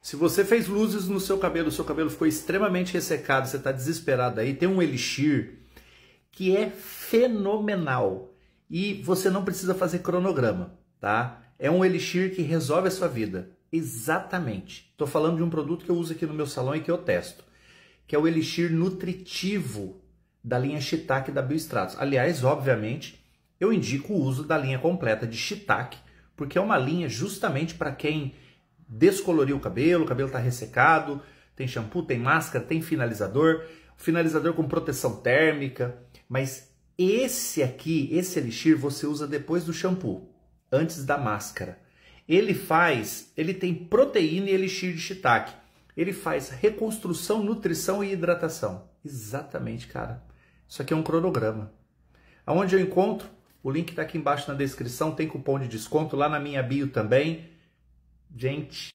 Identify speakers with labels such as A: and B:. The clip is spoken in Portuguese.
A: Se você fez luzes no seu cabelo, seu cabelo ficou extremamente ressecado, você está desesperado aí, tem um elixir que é fenomenal e você não precisa fazer cronograma, tá? É um elixir que resolve a sua vida. Exatamente. Estou falando de um produto que eu uso aqui no meu salão e que eu testo, que é o elixir nutritivo da linha Shiitake da Biostratos. Aliás, obviamente, eu indico o uso da linha completa de Shiitake, porque é uma linha justamente para quem descoloriu o cabelo, o cabelo está ressecado, tem shampoo, tem máscara, tem finalizador, finalizador com proteção térmica, mas esse aqui, esse elixir, você usa depois do shampoo, antes da máscara. Ele faz, ele tem proteína e elixir de shiitake. Ele faz reconstrução, nutrição e hidratação. Exatamente, cara. Isso aqui é um cronograma. Aonde eu encontro? O link está aqui embaixo na descrição, tem cupom de desconto lá na minha bio também. Gente,